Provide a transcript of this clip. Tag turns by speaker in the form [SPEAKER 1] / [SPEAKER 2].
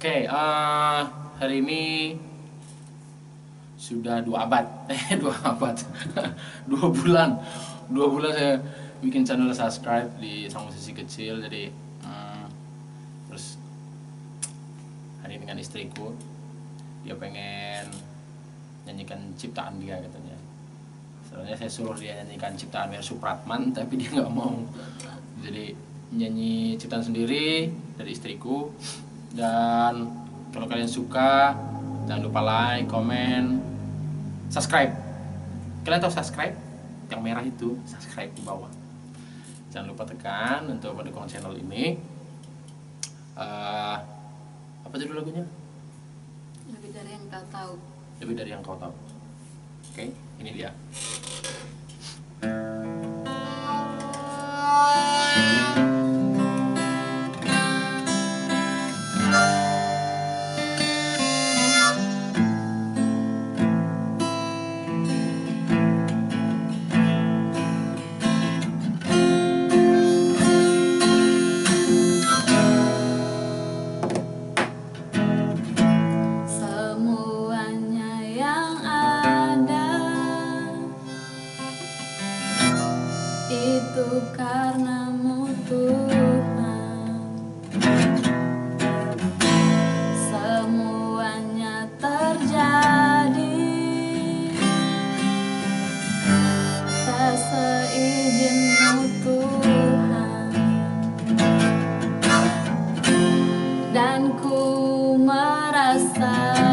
[SPEAKER 1] Oke, eh, hari ini sudah dua abad, eh dua abad, dua bulan, dua bulan saya bikin channel subscribe di sang musisi kecil, jadi eh, terus hari ini dengan istriku, dia pengen nyanyikan ciptaan dia katanya. Soalnya saya suruh dia nyanyikan ciptaan Mer Supratman, tapi dia nggak mau. Jadi nyanyi ciptaan sendiri dari istriku dan kalau kalian suka jangan lupa like, komen, subscribe. Kalian tahu subscribe? Yang merah itu subscribe di bawah. Jangan lupa tekan untuk mendukung channel ini. Eh, apa judul lagunya?
[SPEAKER 2] lebih dari yang kau tahu
[SPEAKER 1] Lebih dari yang kau tahu. Oke, ini dia.
[SPEAKER 2] Dan ku merasa